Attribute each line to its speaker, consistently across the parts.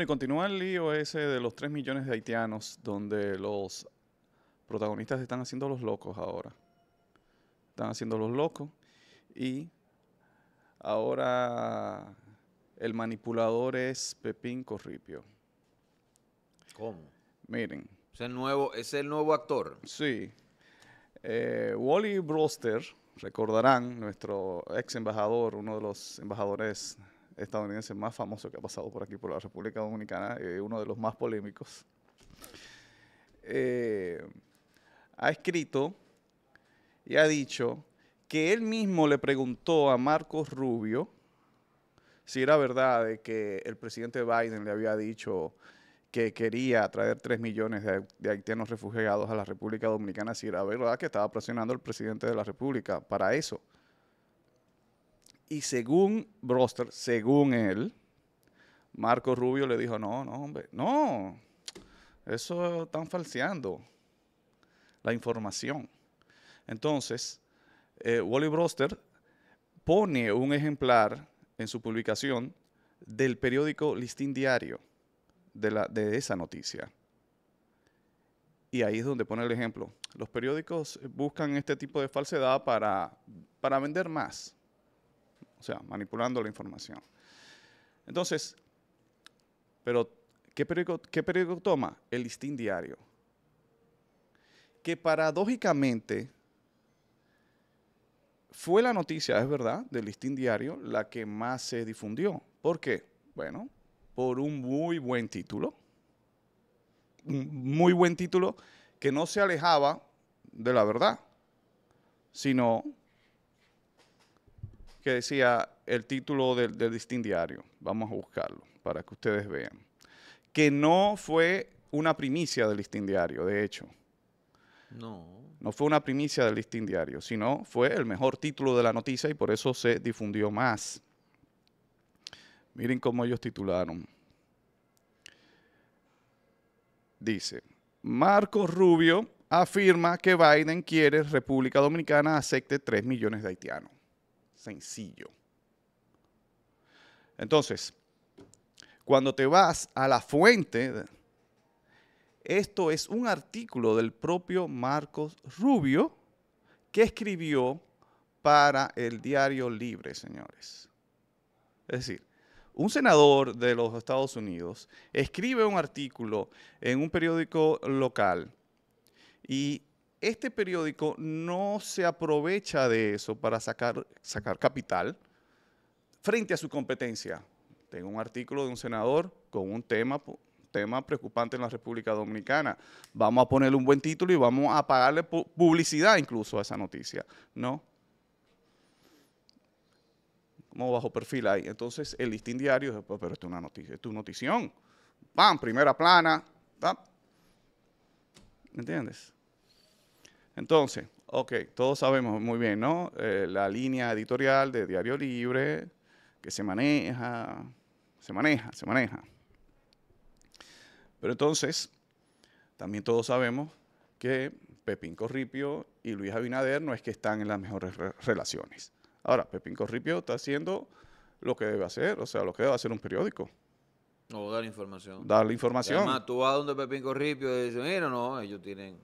Speaker 1: Bueno, y continúa el lío ese de los 3 millones de haitianos, donde los protagonistas están haciendo los locos ahora. Están haciendo los locos y ahora el manipulador es Pepín Corripio.
Speaker 2: ¿Cómo?
Speaker 1: Miren.
Speaker 2: ¿Es el nuevo, es el nuevo actor?
Speaker 1: Sí. Eh, Wally Broster, recordarán, nuestro ex embajador, uno de los embajadores estadounidenses más famosos que ha pasado por aquí, por la República Dominicana, eh, uno de los más polémicos, eh, ha escrito y ha dicho que él mismo le preguntó a Marcos Rubio si era verdad que el presidente Biden le había dicho que quería traer 3 millones de, de, haitianos refugiados a la República Dominicana, si era verdad que estaba presionando el presidente de la República para eso. Y según Broster, según él, Marco Rubio le dijo, no, no, hombre, no, eso están falseando la información. Entonces, eh, Wally Broster pone un ejemplar en su publicación del periódico Listín Diario de, esa noticia. Y ahí es donde pone el ejemplo. Los periódicos buscan este tipo de falsedad para vender más. O sea, manipulando la información. Entonces, pero ¿qué periódico, qué toma? El Listín Diario. Que paradójicamente fue la noticia, es verdad, del Listín Diario la que más se difundió. ¿Por qué? Bueno, por un muy buen título. Un muy buen título que no se alejaba de la verdad, sino que decía el título del, del Diario. Vamos a buscarlo para que ustedes vean. Que no fue una primicia del Listín Diario, de hecho.
Speaker 2: No.
Speaker 1: No fue una primicia del Listín Diario, sino fue el mejor título de la noticia y por eso se difundió más. Miren cómo ellos titularon. Dice, Marcos Rubio afirma que Biden quiere República Dominicana acepte 3 millones de haitianos. Sencillo. Entonces, cuando te vas a la fuente, esto es un artículo del propio Marcos Rubio que escribió para el Diario Libre, señores. Es decir, un senador de los Estados Unidos escribe un artículo en un periódico local y este periódico no se aprovecha de eso para sacar, sacar capital frente a su competencia. Tengo un artículo de un senador con un tema, tema preocupante en la República Dominicana. Vamos a ponerle un buen título y vamos a pagarle publicidad incluso a esa noticia. No, como bajo perfil ahí. Entonces el listín diario, pero esto es una noticia, es una notición. ¡Pam! Primera plana. ¿Me entiendes? Entonces, ok, todos sabemos muy bien, ¿no? Eh, la línea editorial de Diario Libre, que se maneja, se maneja, se maneja. Pero entonces, también todos sabemos que Pepín Corripio y Luis Abinader no es que están en las mejores re relaciones. Ahora, Pepín Corripio está haciendo lo que debe hacer, o sea, lo que debe hacer un periódico.
Speaker 2: No, dar información.
Speaker 1: Dar la información.
Speaker 2: Además, tú vas donde Pepín Corripio y dices, mira, no, ellos tienen,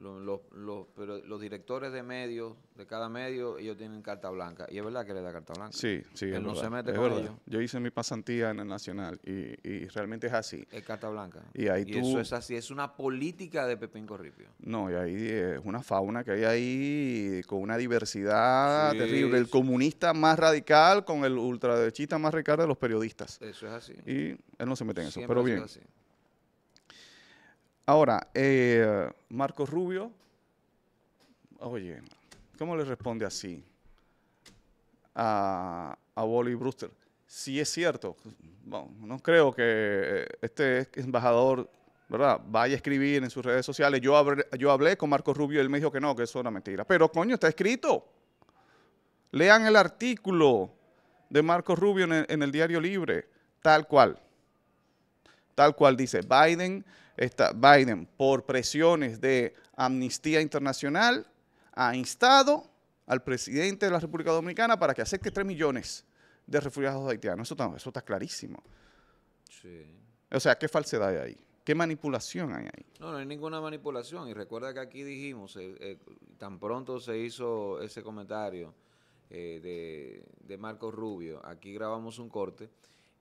Speaker 2: los, los, los, pero los directores de medios, de cada medio, ellos tienen carta blanca. Y es verdad que le da carta blanca.
Speaker 1: Sí, sí.
Speaker 2: Él
Speaker 1: es
Speaker 2: no
Speaker 1: verdad,
Speaker 2: se mete
Speaker 1: es
Speaker 2: con
Speaker 1: verdad.
Speaker 2: ellos.
Speaker 1: Yo hice mi pasantía en el Nacional y, y realmente es así.
Speaker 2: Es carta blanca.
Speaker 1: Y ahí tú-
Speaker 2: eso es así, es una política de Pepín Corripio.
Speaker 1: No, y ahí es una fauna que hay ahí con una diversidad
Speaker 2: Sí,
Speaker 1: terrible. El
Speaker 2: sí.
Speaker 1: comunista más radical con el ultraderechista más radical de los periodistas.
Speaker 2: Eso es así.
Speaker 1: Y él no se mete en eso, pero bien.
Speaker 2: así.
Speaker 1: Ahora, eh, Marcos Rubio, oye, ¿cómo le responde así a, a Wally Brewster? Si es cierto, bueno, no creo que eh, este embajador ¿verdad? vaya a escribir en sus redes sociales. Yo hablé, yo hablé con Marcos Rubio y él me dijo que no, que eso era mentira. Pero coño, está escrito. Lean el artículo de Marcos Rubio en el, en el Diario Libre, tal cual tal cual dice Biden, está, Biden por presiones de Amnistía Internacional ha instado al presidente de la República Dominicana para que acepte 3 millones de refugiados haitianos. Eso está, eso está clarísimo.
Speaker 2: Sí.
Speaker 1: O sea, ¿qué falsedad hay ahí? ¿Qué manipulación hay ahí?
Speaker 2: No, no hay ninguna manipulación. Y recuerda que aquí dijimos, eh, eh, tan pronto se hizo ese comentario eh, de, de Marcos Rubio, aquí grabamos un corte,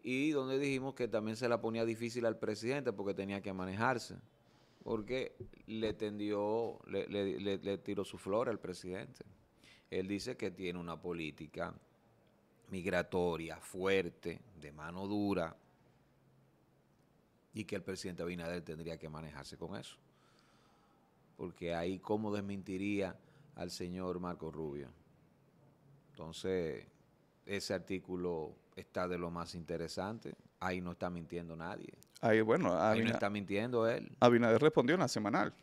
Speaker 2: y donde dijimos que también se la ponía difícil al presidente porque tenía que manejarse, porque le tendió, le, le- tiró su flor al presidente. Él dice que tiene una política migratoria fuerte, de mano dura, y que el presidente Abinader tendría que manejarse con eso. Porque ahí cómo desmentiría al señor Marco Rubio. Entonces, ese artículo está de lo más interesante. Ahí no está mintiendo nadie.
Speaker 1: Ahí, bueno,
Speaker 2: Ahí no está mintiendo él.
Speaker 1: Abinader respondió en la semanal.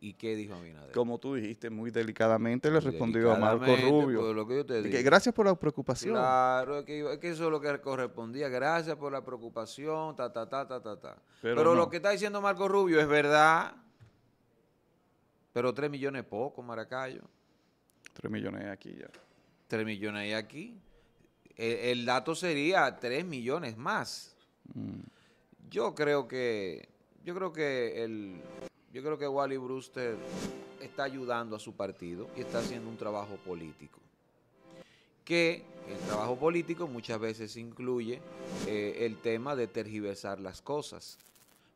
Speaker 2: ¿Y qué dijo Abinader?
Speaker 1: Como tú dijiste, muy delicadamente le
Speaker 2: Muy
Speaker 1: respondió a Marco Rubio.
Speaker 2: pues, lo que yo te
Speaker 1: De que
Speaker 2: digo.
Speaker 1: gracias por la preocupación.
Speaker 2: Claro, es que, es que eso es lo que correspondía. Gracias por la preocupación, ta, ta, ta, ta, ta, ta.
Speaker 1: Pero
Speaker 2: Pero,
Speaker 1: no.
Speaker 2: lo que está diciendo Marco Rubio es verdad. Pero 3 millones es poco, Maracayo.
Speaker 1: Tres millones aquí ya.
Speaker 2: 3 millones aquí. El, el dato sería 3 millones más.
Speaker 1: Mm.
Speaker 2: Yo creo que yo creo que el yo creo que Wally Brewster está ayudando a su partido y está haciendo un trabajo político. Que el trabajo político muchas veces incluye eh, el tema de tergiversar las cosas.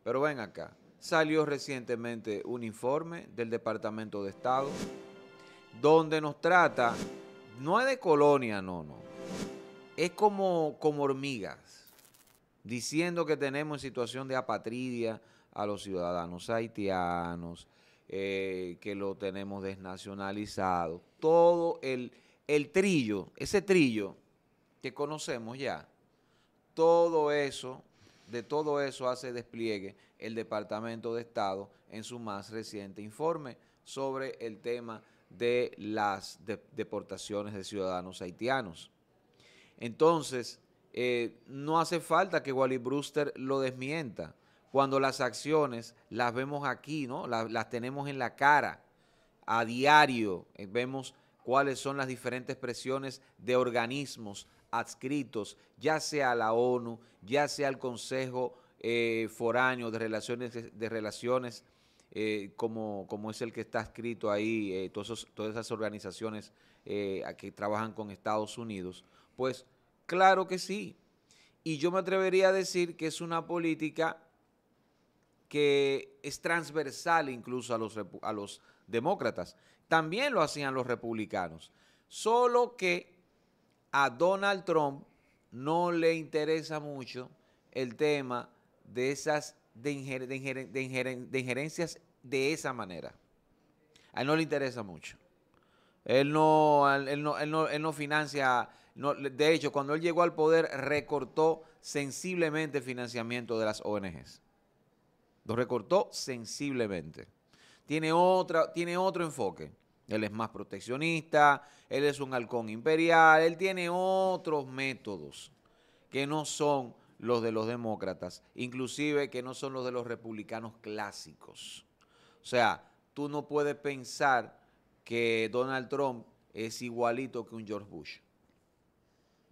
Speaker 2: Pero ven acá, salió recientemente un informe del Departamento de Estado donde nos trata, no es de colonia, no, no, es como, como hormigas diciendo que tenemos en situación de apatridia a los ciudadanos haitianos, eh, que lo tenemos desnacionalizado. Todo el, el trillo, ese trillo que conocemos ya, todo eso, de todo eso hace despliegue el Departamento de Estado en su más reciente informe sobre el tema de las de- deportaciones de ciudadanos haitianos. Entonces, eh, no hace falta que Wally Brewster lo desmienta. Cuando las acciones las vemos aquí, ¿no? La- las tenemos en la cara, a diario, eh, vemos cuáles son las diferentes presiones de organismos adscritos, ya sea a la ONU, ya sea al Consejo eh, Foráneo de Relaciones, de relaciones eh, como, como es el que está escrito ahí, eh, todas esas organizaciones eh, que trabajan con Estados Unidos, pues claro que sí. Y yo me atrevería a decir que es una política que es transversal incluso a los, a los demócratas. También lo hacían los republicanos. Solo que a Donald Trump no le interesa mucho el tema de esas de, injerencias de esa manera. A él no le interesa mucho. Él no, él no, él no, él no financia, de hecho, cuando él llegó al poder, recortó sensiblemente el financiamiento de las ONGs. Lo recortó sensiblemente. Tiene, otra, tiene otro enfoque. Él es más proteccionista, él es un halcón imperial, él tiene otros métodos que no son los de los demócratas, inclusive que no son los de los republicanos clásicos. O sea, tú no puedes pensar que Donald Trump es igualito que un George Bush.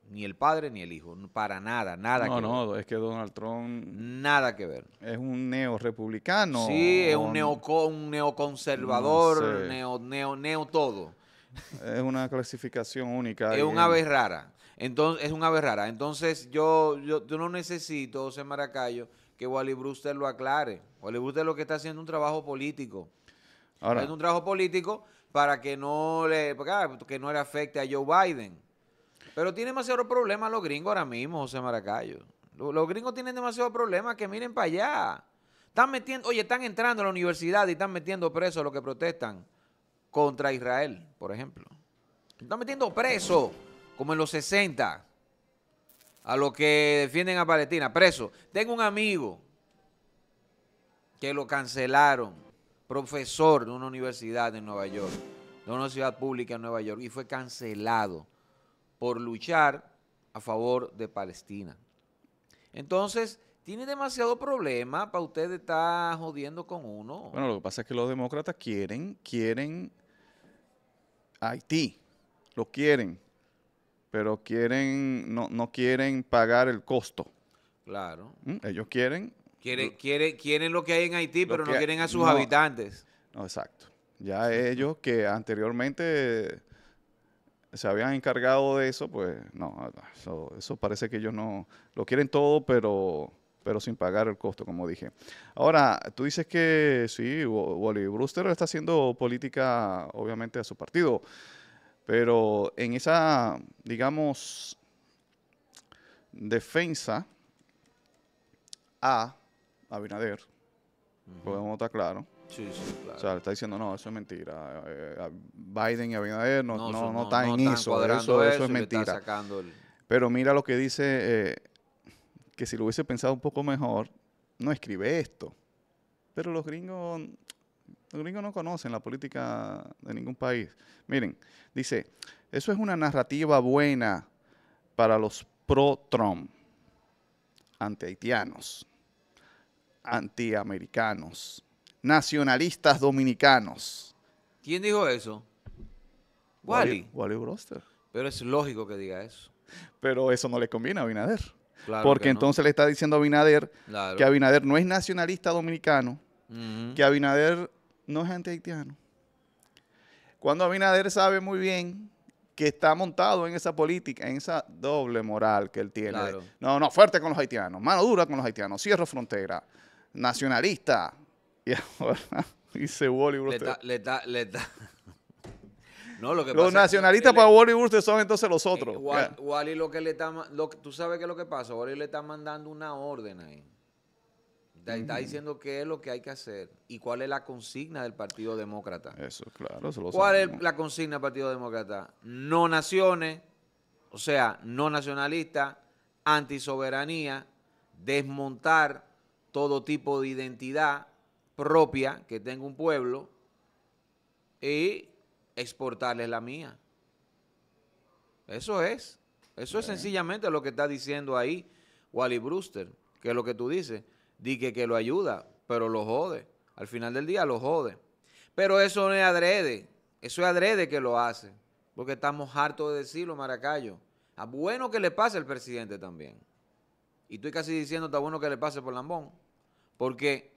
Speaker 2: Ni el padre ni el hijo, para nada, nada
Speaker 1: No,
Speaker 2: que
Speaker 1: no, es que Donald Trump
Speaker 2: ver. Nada que ver.
Speaker 1: es un neo-republicano.
Speaker 2: sí, es un, neoco- un neoconservador,
Speaker 1: No sé.
Speaker 2: neo, neo, neo todo.
Speaker 1: Es una clasificación única.
Speaker 2: Es
Speaker 1: ahí
Speaker 2: un
Speaker 1: en-
Speaker 2: ave rara. Entonces, es un ave rara. Entonces, yo, yo, yo no necesito, José Maracayo, que Wally Brewster lo aclare. Wally Brewster lo que está haciendo es un trabajo político.
Speaker 1: Ahora,
Speaker 2: es un trabajo político para que no le, porque, ah, que no le afecte a Joe Biden. Pero tiene demasiados problemas los gringos ahora mismo, José Maracayo. Los, los gringos tienen demasiados problemas que miren para allá. Están metiendo, oye, están entrando a la universidad y están metiendo presos a los que protestan contra Israel, por ejemplo. Están metiendo presos, como en los 60, a los que defienden a Palestina, presos. Tengo un amigo que lo cancelaron, profesor de una universidad en Nueva York, de una universidad pública en Nueva York, y fue cancelado por luchar a favor de Palestina. Entonces, tiene demasiado problema para usted estar jodiendo con uno.
Speaker 1: bueno, lo que pasa es que los demócratas quieren, quieren Haití, lo quieren, pero quieren, no, no quieren pagar el costo.
Speaker 2: Claro.
Speaker 1: ¿Mm? Ellos quieren...
Speaker 2: Quiere, quiere, quieren lo que hay en Haití, pero no quieren a sus
Speaker 1: no.
Speaker 2: habitantes.
Speaker 1: No, exacto. Ya ellos que anteriormente se habían encargado de eso, pues no, eso, eso parece que ellos no lo quieren todo, pero, pero sin pagar el costo, como dije. Ahora, tú dices que sí, Wa- Wally Brewster está haciendo política, obviamente, a su partido, pero en esa, digamos, defensa a Abinader, podemos estar claros.
Speaker 2: Sí, sí, claro.
Speaker 1: O sea, le está diciendo, no, eso es mentira. Eh, Biden y Abinader no, no,
Speaker 2: son-
Speaker 1: no, están en eso. Eso, eso es mentira.
Speaker 2: el-
Speaker 1: Pero mira lo que dice, eh, que si lo hubiese pensado un poco mejor, no escribe esto. Pero los gringos, los gringos no conocen la política de ningún país. Miren, dice, eso es una narrativa buena para los pro-Trump, anti-haitianos, anti-americanos, nacionalistas dominicanos.
Speaker 2: ¿Quién dijo eso? Wally.
Speaker 1: Wally Broster.
Speaker 2: Pero es lógico que diga eso.
Speaker 1: Pero eso no le conviene a Abinader.
Speaker 2: Claro
Speaker 1: porque
Speaker 2: no.
Speaker 1: entonces le está diciendo a Abinader
Speaker 2: Claro.
Speaker 1: que Abinader no es nacionalista dominicano, que Abinader no es anti-haitiano. Cuando Abinader sabe muy bien que está montado en esa política, en esa doble moral que él tiene.
Speaker 2: Claro.
Speaker 1: No, no, fuerte con los haitianos, mano dura con los haitianos, cierro frontera, nacionalista. Y ahora dice Wally
Speaker 2: Le
Speaker 1: Brewster.
Speaker 2: está, le está, le está. No, lo que
Speaker 1: Los
Speaker 2: pasa es-
Speaker 1: nacionalistas
Speaker 2: le-
Speaker 1: para Wally Brewster son entonces los
Speaker 2: eh,
Speaker 1: otros. Ya.
Speaker 2: Wally lo que le está, lo que- tú sabes qué es lo que pasa, Wally le está mandando una orden ahí. Está, está diciendo qué es lo que hay que hacer y cuál es la consigna del Partido Demócrata.
Speaker 1: Eso, claro, eso lo
Speaker 2: ¿Cuál es la consigna del Partido Demócrata? No naciones, o sea, no nacionalista, antisoberanía, desmontar todo tipo de identidad propia que tenga un pueblo y exportarles la mía. Eso es. Eso es sencillamente lo que está diciendo ahí Wally Brewster, que es lo que tú dices. Di que, lo ayuda, pero lo jode. Al final del día lo jode. Pero eso no es adrede. Eso es adrede que lo hace. Porque estamos hartos de decirlo, Maracayo. A bueno que le pase al presidente también. Y estoy casi diciendo, está bueno que le pase por lambón. Porque,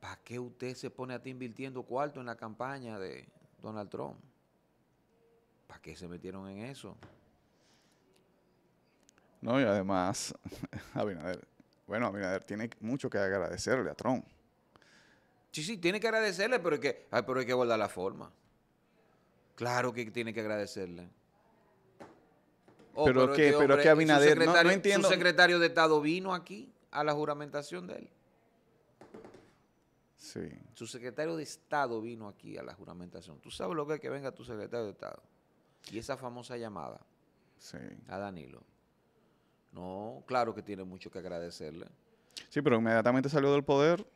Speaker 2: ¿para qué usted se pone a estar invirtiendo cuarto en la campaña de Donald Trump? ¿Para qué se metieron en eso?
Speaker 1: No, y además, Abinader, bueno, Abinader tiene mucho que agradecerle a Trump.
Speaker 2: Sí, sí, tiene que agradecerle, pero hay que, ay, pero hay que guardar la forma. Claro que tiene que agradecerle. Oh,
Speaker 1: Pero
Speaker 2: es
Speaker 1: que- pero
Speaker 2: hombre,
Speaker 1: que
Speaker 2: su
Speaker 1: Abinader- no- no
Speaker 2: secretario-
Speaker 1: entiendo.
Speaker 2: Su secretario de Estado vino aquí a la juramentación de él.
Speaker 1: Sí.
Speaker 2: Su secretario de Estado vino aquí a la juramentación. Tú sabes lo que es que venga tu secretario de Estado. Y esa famosa llamada
Speaker 1: Sí.
Speaker 2: a Danilo. No, claro que tiene mucho que agradecerle.
Speaker 1: Sí, pero inmediatamente salió del poder,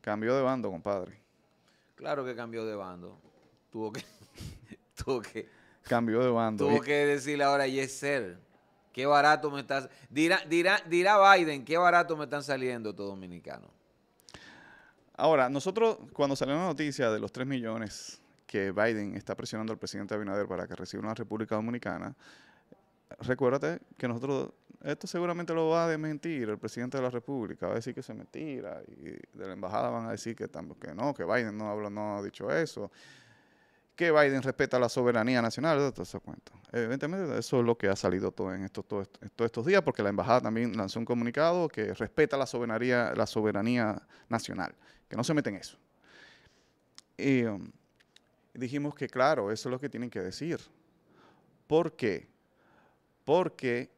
Speaker 1: cambió de bando, compadre.
Speaker 2: Claro que cambió de bando. Tuvo que, tuvo que,
Speaker 1: Cambió de bando.
Speaker 2: tuvo que decirle ahora, Yeser, qué barato me estás. Dirá, dirá, dirá Biden, qué barato me están saliendo estos dominicanos.
Speaker 1: Ahora, nosotros, cuando salió la noticia de los 3 millones que Biden está presionando al presidente Abinader para que reciba una República Dominicana, recuérdate que nosotros, esto seguramente lo va a desmentir el presidente de la República, va a decir que eso es mentira, y de la embajada van a decir que, que no, que Biden no, habló, no ha dicho eso, que Biden respeta la soberanía nacional, cuento. Evidentemente, eso es lo que ha salido todo en estos, todo est- todos estos días, porque la embajada también lanzó un comunicado que respeta la soberanía, la soberanía nacional, que no se mete en eso. Y um, dijimos que, claro, eso es lo que tienen que decir. ¿Por qué? Porque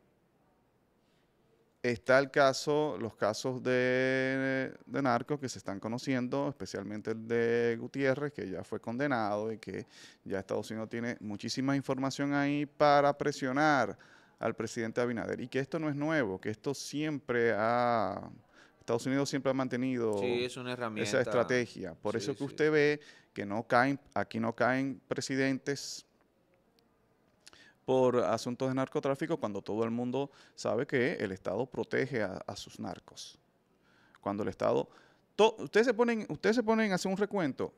Speaker 1: está el caso, los casos de, de narcos que se están conociendo, especialmente el de Gutiérrez, que ya fue condenado y que ya Estados Unidos tiene muchísima información ahí para presionar al presidente Abinader. Y que esto no es nuevo, que esto siempre ha... Estados Unidos siempre ha mantenido
Speaker 2: Sí, es una herramienta.
Speaker 1: esa estrategia. Por
Speaker 2: Sí,
Speaker 1: eso que
Speaker 2: sí.
Speaker 1: usted ve que no caen, aquí no caen presidentes por asuntos de narcotráfico cuando todo el mundo sabe que el Estado protege a, sus narcos. Cuando el Estado... to- se ponen, ustedes se ponen a hacer un recuento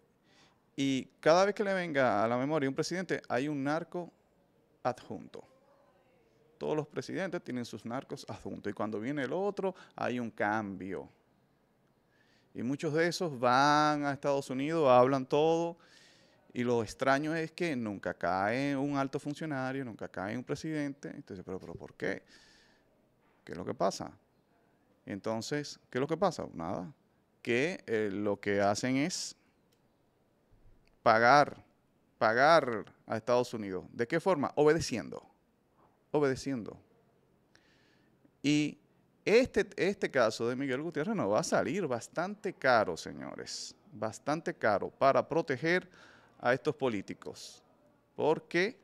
Speaker 1: y cada vez que le venga a la memoria un presidente hay un narco adjunto. todos los presidentes tienen sus narcos adjuntos y cuando viene el otro hay un cambio. Y muchos de esos van a Estados Unidos, hablan todo y lo extraño es que nunca cae un alto funcionario, nunca cae un presidente. Entonces, pero, ¿por qué? ¿Qué es lo que pasa? Entonces, ¿qué es lo que pasa? Nada. Que eh, lo que hacen es pagar, pagar a Estados Unidos. ¿De qué forma? Obedeciendo. Obedeciendo. Y este, este caso de Miguel Gutiérrez nos va a salir bastante caro, señores. Bastante caro para proteger a estos políticos. Porque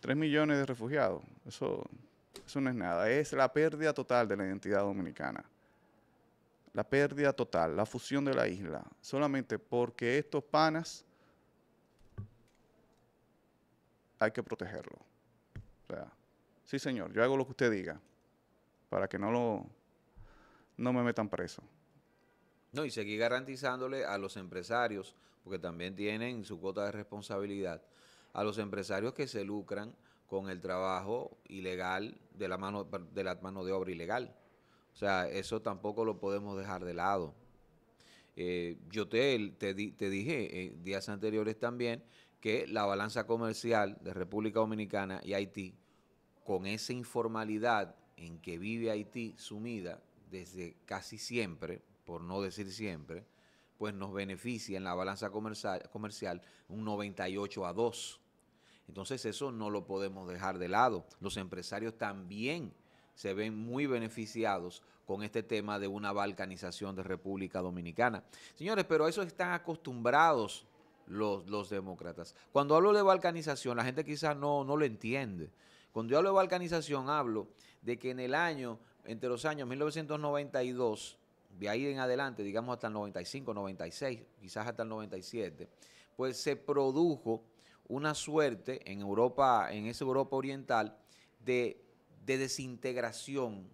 Speaker 1: 3 millones de refugiados, eso, eso no es nada. Es la pérdida total de la identidad dominicana. La pérdida total, la fusión de la isla. Solamente porque estos panas hay que protegerlo. Sí señor, yo hago lo que usted diga para que no lo no me metan preso.
Speaker 2: No, y seguir garantizándole a los empresarios, porque también tienen su cuota de responsabilidad, a los empresarios que se lucran con el trabajo ilegal de la mano de la mano de obra ilegal. O sea, eso tampoco lo podemos dejar de lado. Eh, yo te, dije eh, días anteriores también que la balanza comercial de República Dominicana y Haití, con esa informalidad en que vive Haití sumida desde casi siempre, por no decir siempre, pues nos beneficia en la balanza comercial, un 98 a 2. Entonces eso no lo podemos dejar de lado. Los empresarios también se ven muy beneficiados con este tema de una balcanización de República Dominicana. Señores, pero a eso están acostumbrados los, los demócratas. Cuando hablo de balcanización, la gente quizás no, no lo entiende. Cuando yo hablo de balcanización, hablo de que en el año, entre los años 1992 de ahí en adelante, digamos hasta el 95, 96, quizás hasta el 97, pues se produjo una suerte en Europa, en esa Europa oriental, de, desintegración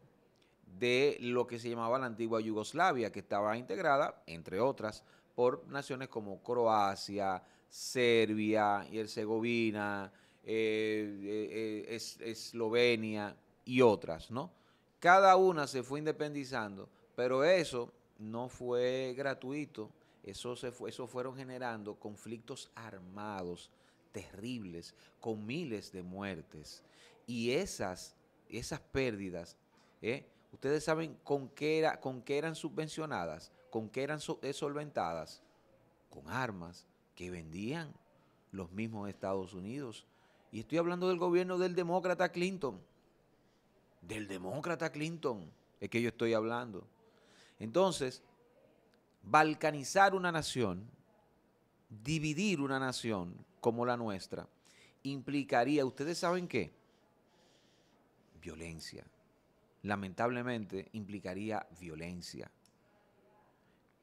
Speaker 2: de lo que se llamaba la antigua Yugoslavia, que estaba integrada, entre otras, por naciones como Croacia, Serbia y Herzegovina, eh, eh, Eslovenia y otras, ¿no? Cada una se fue independizando pero eso no fue gratuito, eso, se fue, eso fueron generando conflictos armados terribles, con miles de muertes. Y esas, esas pérdidas, ¿eh? ustedes saben con qué, era, con qué eran subvencionadas, con qué eran eh, solventadas, con armas que vendían los mismos Estados Unidos. Y estoy hablando del gobierno del demócrata Clinton. Del demócrata Clinton es que yo estoy hablando. Entonces, balcanizar una nación, dividir una nación como la nuestra, implicaría, ¿ustedes saben qué? Violencia. Lamentablemente implicaría violencia.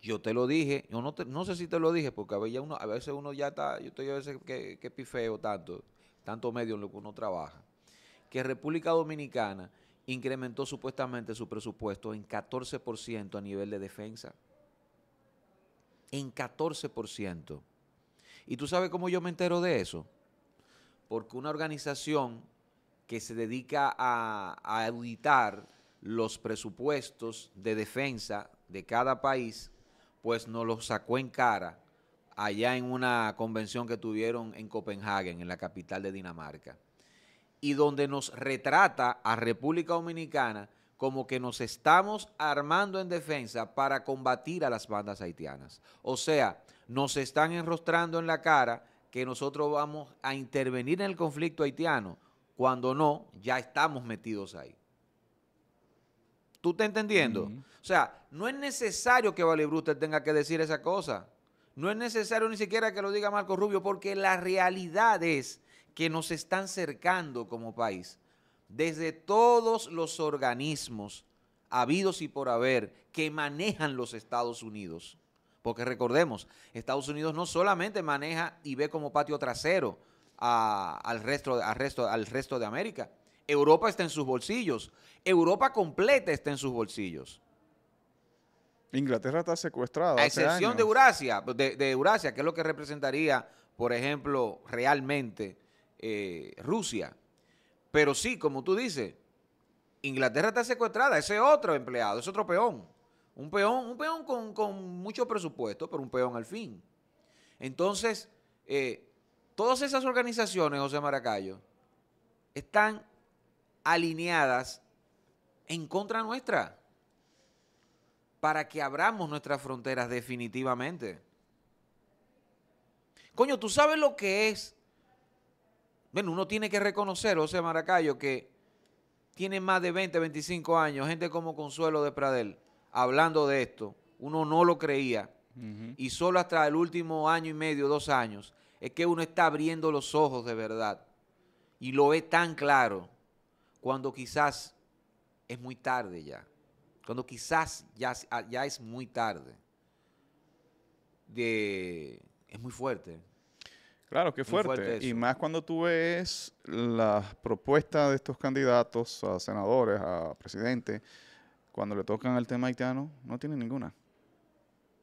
Speaker 2: Yo te lo dije, yo no, sé si te lo dije, porque a veces uno, ya está, yo estoy a veces que pifeo tanto, tanto medio en lo que uno trabaja, que República Dominicana incrementó supuestamente su presupuesto en 14% a nivel de defensa. En 14%. ¿Y tú sabes cómo yo me entero de eso? Porque una organización que se dedica a, auditar los presupuestos de defensa de cada país, pues nos los sacó en cara allá en una convención que tuvieron en Copenhague, en la capital de Dinamarca y donde nos retrata a República Dominicana como que nos estamos armando en defensa para combatir a las bandas haitianas. O sea, nos están enrostrando en la cara que nosotros vamos a intervenir en el conflicto haitiano, cuando no, ya estamos metidos ahí. ¿Tú estás entendiendo? O sea, no es necesario que Valibruster tenga que decir esa cosa. No es necesario ni siquiera que lo diga Marco Rubio, porque la realidad es que nos están cercando como país, desde todos los organismos habidos y por haber que manejan los Estados Unidos. Porque recordemos, Estados Unidos no solamente maneja y ve como patio trasero al, resto, al, resto, al resto de América. Europa está en sus bolsillos. Europa completa está en sus bolsillos.
Speaker 1: Inglaterra está secuestrada.
Speaker 2: A excepción de Eurasia, de, de Eurasia, que es lo que representaría, por ejemplo, realmente eh, Rusia. Pero sí, como tú dices, Inglaterra está secuestrada, ese otro empleado, ese otro peón. Un peón, un peón con, con mucho presupuesto, pero un peón al fin. Entonces, eh, todas esas organizaciones, José Maracayo, están alineadas en contra nuestra para que abramos nuestras fronteras definitivamente. Coño, tú sabes lo que es. Bueno, uno tiene que reconocer, José Maracayo, que tiene más de 20, 25 años, gente como Consuelo de Pradel, hablando de esto. Uno no lo creía. Y solo hasta el último año y medio, dos años, es que uno está abriendo los ojos de verdad. Y lo ve tan claro cuando quizás es muy tarde ya. Cuando quizás ya, ya es muy tarde. De, es muy fuerte.
Speaker 1: Claro, que fuerte. y más cuando tú ves las propuestas de estos candidatos a senadores, a presidente, cuando le tocan el tema haitiano, no tienen ninguna.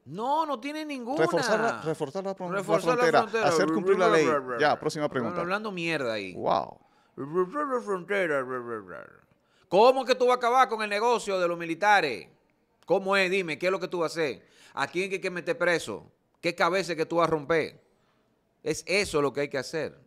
Speaker 2: No, no tiene ninguna.
Speaker 1: Reforzar la, reforzar la, frontera, hacer cumplir la ley. Ya, próxima pregunta.
Speaker 2: Hablando mierda ahí.
Speaker 1: Wow.
Speaker 2: ¿Cómo que tú vas a acabar con el negocio de los militares? ¿Cómo es? Dime, ¿qué es lo que tú vas a hacer? ¿A quién hay que meter preso? ¿Qué cabeza que tú vas a romper? Es eso lo que hay que hacer.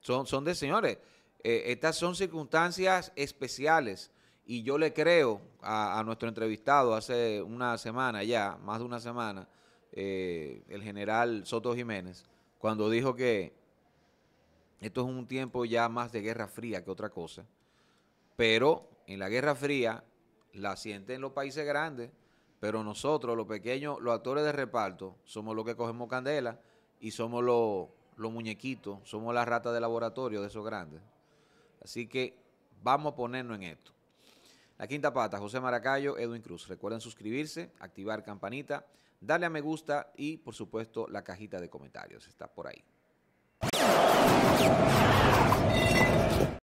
Speaker 2: Son, son de señores. Eh, estas son circunstancias especiales y yo le creo a, nuestro entrevistado hace una semana ya, más de una semana, eh, el general Soto Jiménez, cuando dijo que esto es un tiempo ya más de guerra fría que otra cosa, pero en la guerra fría la sienten los países grandes, pero nosotros, los pequeños, los actores de reparto, somos los que cogemos candela y somos los, muñequitos, somos las ratas de laboratorio de esos grandes. Así que vamos a ponernos en esto. La quinta pata, José Maracayo, Edwin Cruz. Recuerden suscribirse, activar campanita, darle a me gusta y, por supuesto, la cajita de comentarios. Está por ahí.